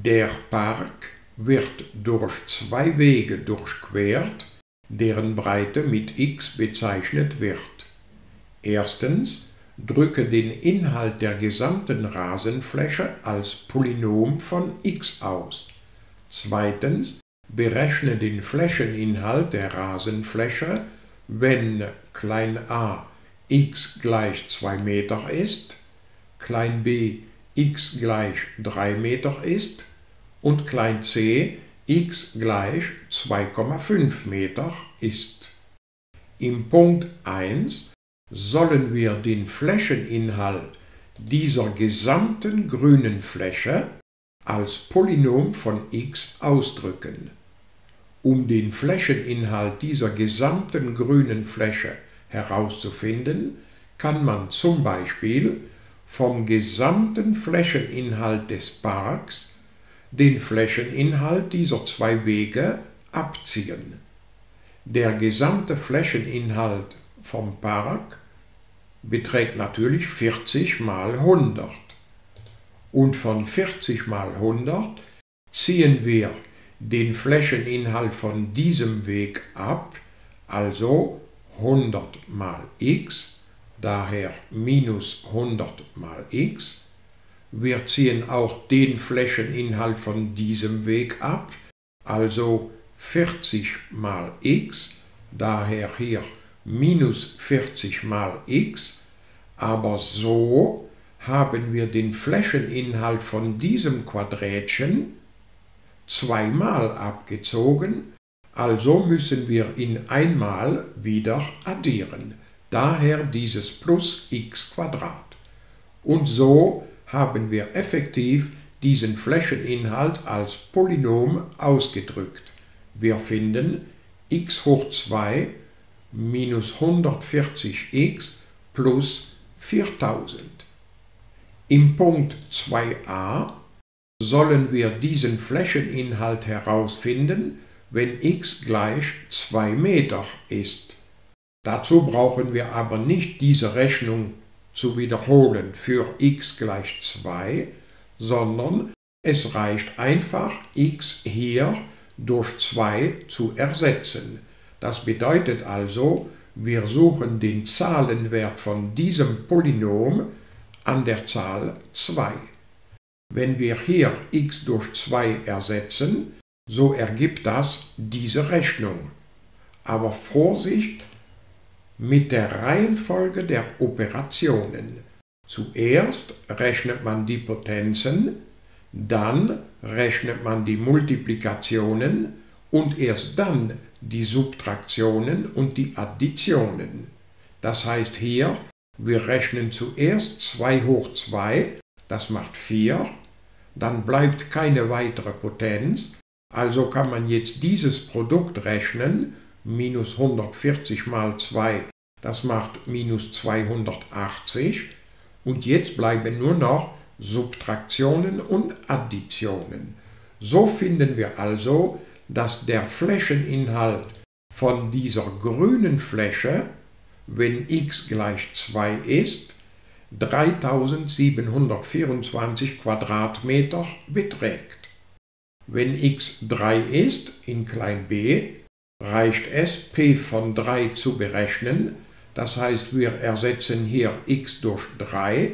Der Park wird durch zwei Wege durchquert, deren Breite mit x bezeichnet wird. Erstens drücke den Inhalt der gesamten Rasenfläche als Polynom von x aus. Zweitens berechne den Flächeninhalt der Rasenfläche, wenn a x gleich 2 Meter ist, b x gleich 3 Meter ist und c x gleich 2,5 Meter ist. Im Punkt 1 sollen wir den Flächeninhalt dieser gesamten grünen Fläche als Polynom von x ausdrücken. Um den Flächeninhalt dieser gesamten grünen Fläche herauszufinden, kann man zum Beispiel vom gesamten Flächeninhalt des Parks den Flächeninhalt dieser zwei Wege abziehen. Der gesamte Flächeninhalt vom Park beträgt natürlich 40 mal 100. Und von 40 mal 100 ziehen wir den Flächeninhalt von diesem Weg ab, also 100 mal x, daher minus 100 mal x. Wir ziehen auch den Flächeninhalt von diesem Weg ab, also 40 mal x, daher hier minus 40 mal x, aber so haben wir den Flächeninhalt von diesem Quadrätchen zweimal abgezogen, also müssen wir ihn einmal wieder addieren, daher dieses plus x Und so haben wir effektiv diesen Flächeninhalt als Polynom ausgedrückt. Wir finden x hoch 2 minus 140x plus 4000. Im Punkt 2a sollen wir diesen Flächeninhalt herausfinden, wenn x gleich 2 Meter ist. Dazu brauchen wir aber nicht diese Rechnung zu wiederholen für x gleich 2, sondern es reicht einfach x hier durch 2 zu ersetzen. Das bedeutet also, wir suchen den Zahlenwert von diesem Polynom an der Zahl 2. Wenn wir hier x durch 2 ersetzen, so ergibt das diese Rechnung. Aber Vorsicht mit der Reihenfolge der Operationen. Zuerst rechnet man die Potenzen, dann rechnet man die Multiplikationen und erst dann die Subtraktionen und die Additionen. Das heißt hier, wir rechnen zuerst 2 hoch 2, das macht 4, dann bleibt keine weitere Potenz, also kann man jetzt dieses Produkt rechnen, minus 140 mal 2, das macht minus 280, und jetzt bleiben nur noch Subtraktionen und Additionen. So finden wir also dass der Flächeninhalt von dieser grünen Fläche, wenn x gleich 2 ist, 3724 Quadratmeter beträgt. Wenn x 3 ist, in klein b, reicht es, p von 3 zu berechnen, das heißt wir ersetzen hier x durch 3,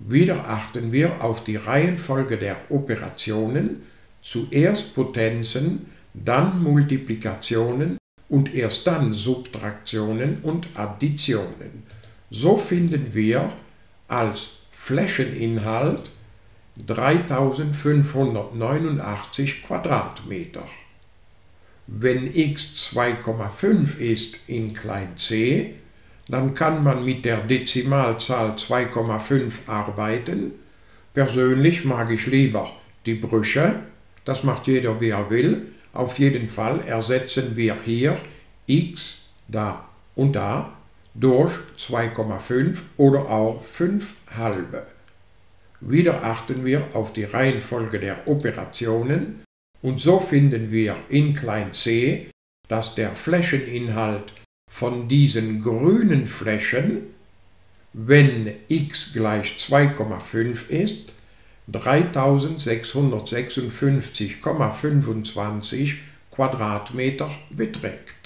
wieder achten wir auf die Reihenfolge der Operationen, zuerst Potenzen, dann Multiplikationen und erst dann Subtraktionen und Additionen. So finden wir als Flächeninhalt 3589 Quadratmeter. Wenn x 2,5 ist in klein c, dann kann man mit der Dezimalzahl 2,5 arbeiten. Persönlich mag ich lieber die Brüche das macht jeder, wie er will. Auf jeden Fall ersetzen wir hier x da und da durch 2,5 oder auch 5 halbe. Wieder achten wir auf die Reihenfolge der Operationen und so finden wir in klein c, dass der Flächeninhalt von diesen grünen Flächen, wenn x gleich 2,5 ist, 3656,25 Quadratmeter beträgt.